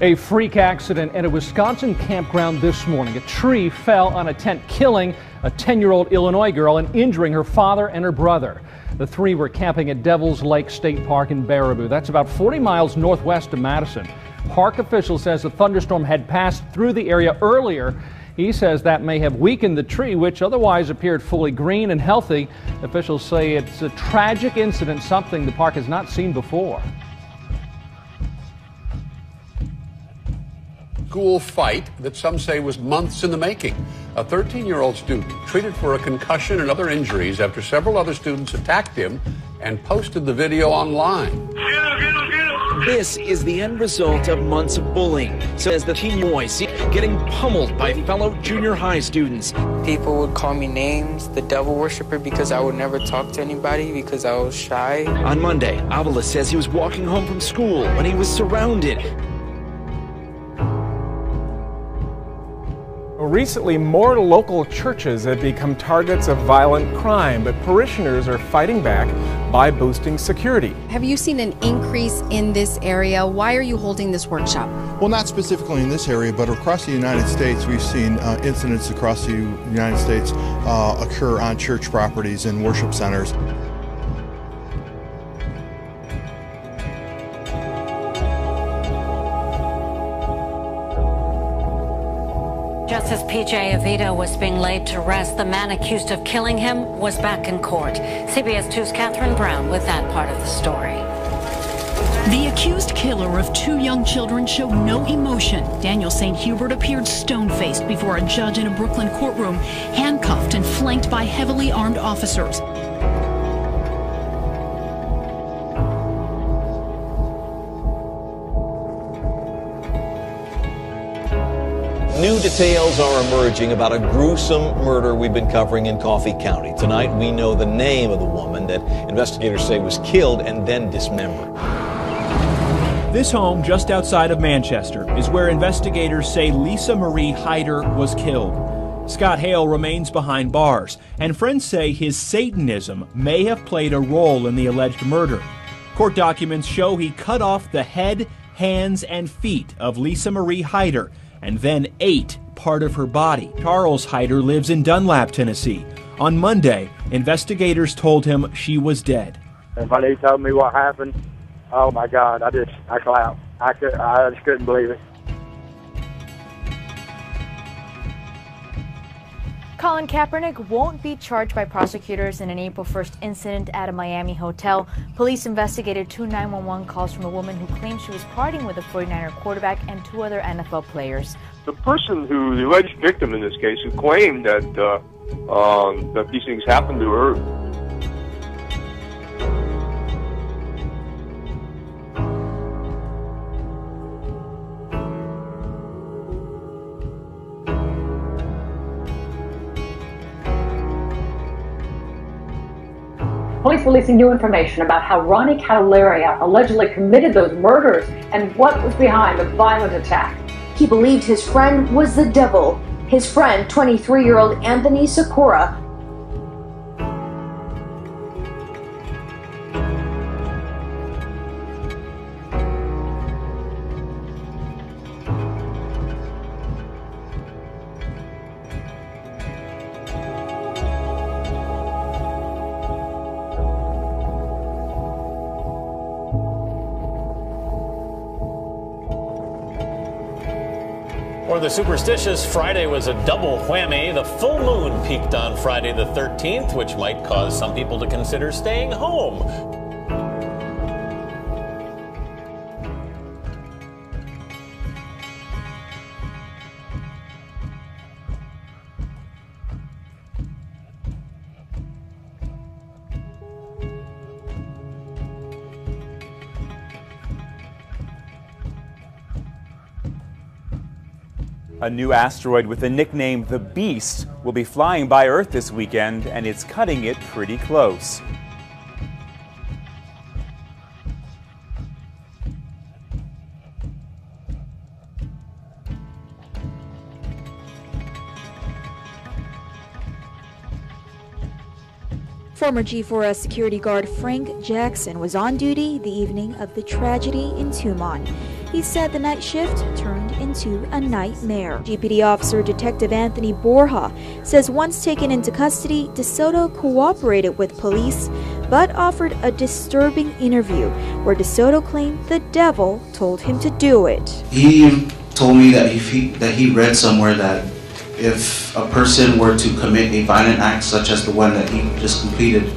A freak accident at a Wisconsin campground this morning. A tree fell on a tent, killing a 10 year old Illinois girl and injuring her father and her brother. The three were camping at Devil's Lake State Park in Baraboo. That's about 40 miles northwest of Madison. Park official says a thunderstorm had passed through the area earlier. He says that may have weakened the tree, which otherwise appeared fully green and healthy. Officials say it's a tragic incident, something the park has not seen before. School fight that some say was months in the making. A 13 year old student treated for a concussion and other injuries after several other students attacked him and posted the video online. This is the end result of months of bullying, says the teen boy, getting pummeled by fellow junior high students. People would call me names, the devil worshiper, because I would never talk to anybody because I was shy. On Monday, Avila says he was walking home from school when he was surrounded Recently, more local churches have become targets of violent crime, but parishioners are fighting back by boosting security. Have you seen an increase in this area? Why are you holding this workshop? Well, not specifically in this area, but across the United States, we've seen uh, incidents across the United States uh, occur on church properties and worship centers. Just as PJ Avitto was being laid to rest, the man accused of killing him was back in court. CBS 2's Catherine Brown with that part of the story. The accused killer of two young children showed no emotion. Daniel St. Hubert appeared stone faced before a judge in a Brooklyn courtroom, handcuffed and flanked by heavily armed officers. New details are emerging about a gruesome murder we've been covering in Coffee County. Tonight, we know the name of the woman that investigators say was killed and then dismembered. This home just outside of Manchester is where investigators say Lisa Marie Hyder was killed. Scott Hale remains behind bars, and friends say his Satanism may have played a role in the alleged murder. Court documents show he cut off the head, hands, and feet of Lisa Marie Hyder and then ate part of her body. Charles Hyder lives in Dunlap, Tennessee. On Monday, investigators told him she was dead. And when he told me what happened, oh my God, I just, I clapped. I, could, I just couldn't believe it. Colin Kaepernick won't be charged by prosecutors in an April 1st incident at a Miami hotel. Police investigated two 911 calls from a woman who claimed she was partying with a 49er quarterback and two other NFL players. The person who, the alleged victim in this case, who claimed that uh, um, that these things happened to her, Police releasing new information about how Ronnie Candelaria allegedly committed those murders and what was behind the violent attack. He believed his friend was the devil. His friend, 23 year old Anthony Sakura, For the superstitious, Friday was a double whammy. The full moon peaked on Friday the 13th, which might cause some people to consider staying home. A new asteroid with the nickname the Beast will be flying by Earth this weekend, and it's cutting it pretty close. Former G4S security guard Frank Jackson was on duty the evening of the tragedy in Tumon. he said the night shift turned into a nightmare. GPD officer Detective Anthony Borja says once taken into custody, DeSoto cooperated with police but offered a disturbing interview where DeSoto claimed the devil told him to do it. He told me that he, that he read somewhere that if a person were to commit a violent act such as the one that he just completed,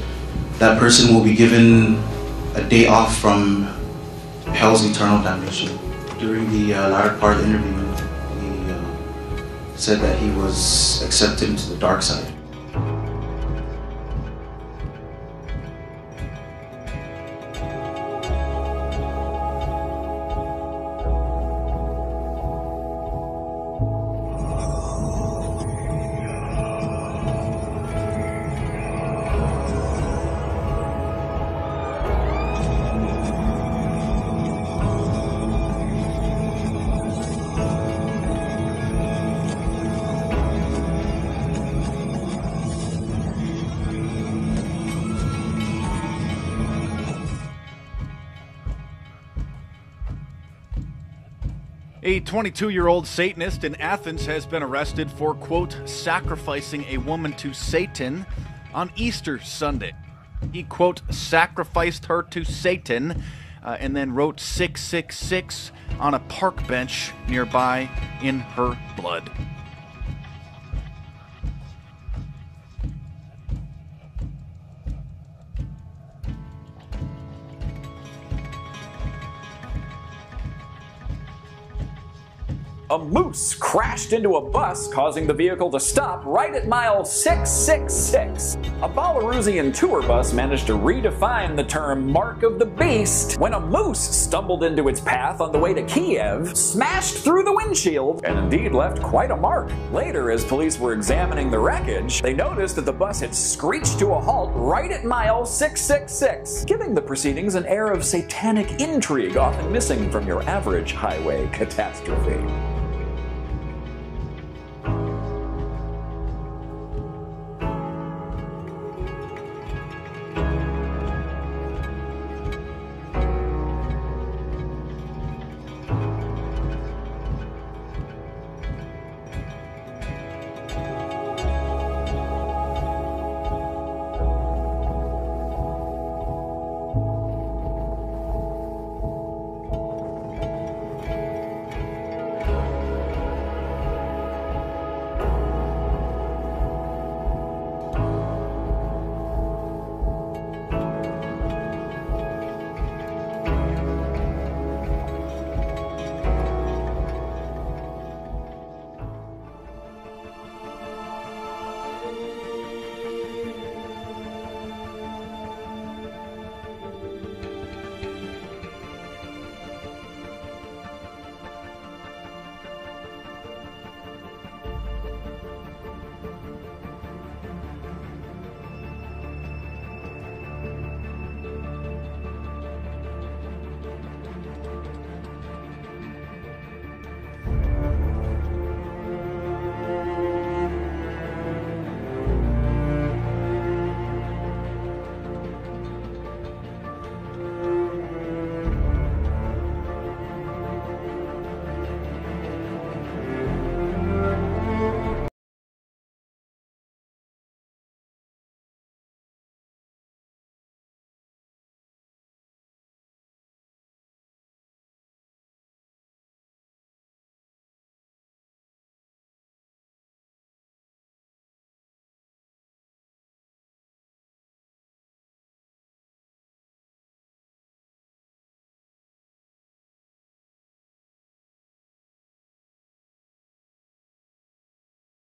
that person will be given a day off from hell's eternal damnation. During the uh, latter part of the interview, he uh, said that he was accepted into the dark side. A 22 year old Satanist in Athens has been arrested for, quote, sacrificing a woman to Satan on Easter Sunday. He, quote, sacrificed her to Satan uh, and then wrote 666 on a park bench nearby in her blood. A moose crashed into a bus, causing the vehicle to stop right at mile 666. A Belarusian tour bus managed to redefine the term Mark of the Beast when a moose stumbled into its path on the way to Kiev, smashed through the windshield, and indeed left quite a mark. Later, as police were examining the wreckage, they noticed that the bus had screeched to a halt right at mile 666, giving the proceedings an air of satanic intrigue often missing from your average highway catastrophe.